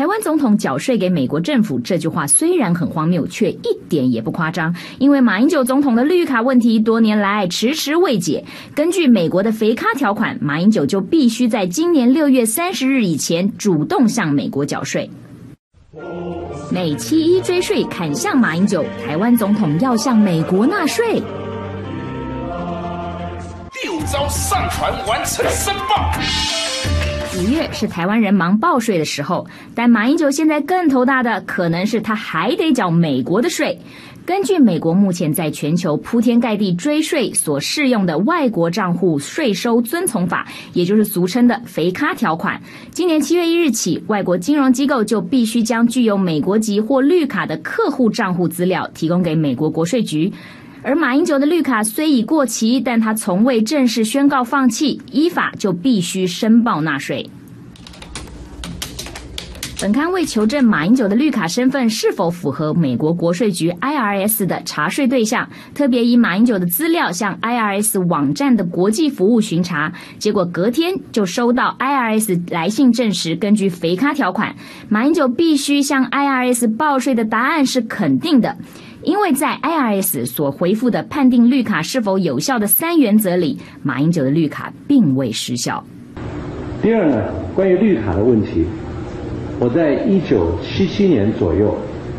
台湾总统缴税给美国政府这句话虽然很荒谬，却一点也不夸张。因为马英九总统的绿卡问题多年来迟迟未解，根据美国的肥咖条款，马英九就必须在今年六月三十日以前主动向美国缴税。美七一追税砍向马英九，台湾总统要向美国纳税。第五招上传完成申报。五月是台湾人忙报税的时候，但马英九现在更头大的可能是他还得缴美国的税。根据美国目前在全球铺天盖地追税所适用的外国账户税收遵从法，也就是俗称的“肥咖条款”，今年七月一日起，外国金融机构就必须将具有美国籍或绿卡的客户账户资料提供给美国国税局。而马英九的绿卡虽已过期，但他从未正式宣告放弃，依法就必须申报纳税。本刊为求证马英九的绿卡身份是否符合美国国税局 IRS 的查税对象，特别以马英九的资料向 IRS 网站的国际服务巡查，结果隔天就收到 IRS 来信证实，根据肥咖条款，马英九必须向 IRS 报税的答案是肯定的，因为在 IRS 所回复的判定绿卡是否有效的三原则里，马英九的绿卡并未失效。第二呢，关于绿卡的问题。我在一九七七年左右，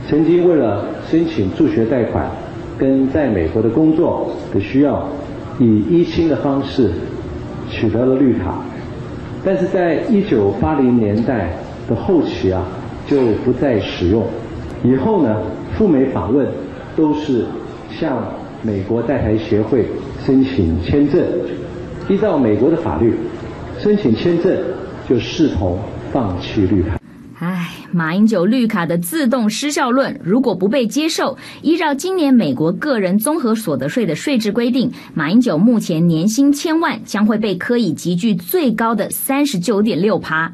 曾经为了申请助学贷款，跟在美国的工作的需要，以一清的方式取得了绿卡，但是在一九八零年代的后期啊，就不再使用。以后呢，赴美访问都是向美国在台协会申请签证。依照美国的法律，申请签证就视同放弃绿卡。唉，马英九绿卡的自动失效论如果不被接受，依照今年美国个人综合所得税的税制规定，马英九目前年薪千万将会被科以集聚最高的三十九点六趴。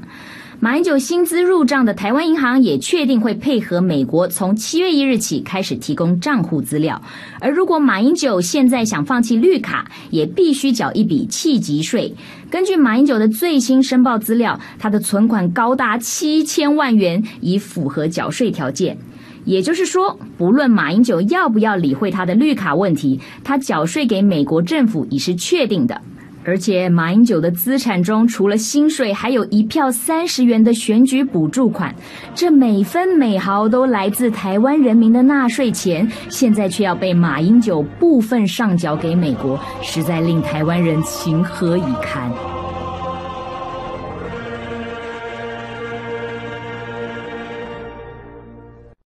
马英九薪资入账的台湾银行也确定会配合美国，从七月一日起开始提供账户资料。而如果马英九现在想放弃绿卡，也必须缴一笔弃籍税。根据马英九的最新申报资料，他的存款高达七千万元，已符合缴税条件。也就是说，不论马英九要不要理会他的绿卡问题，他缴税给美国政府已是确定的。而且马英九的资产中，除了薪水，还有一票三十元的选举补助款，这每分每毫都来自台湾人民的纳税钱，现在却要被马英九部分上缴给美国，实在令台湾人情何以堪。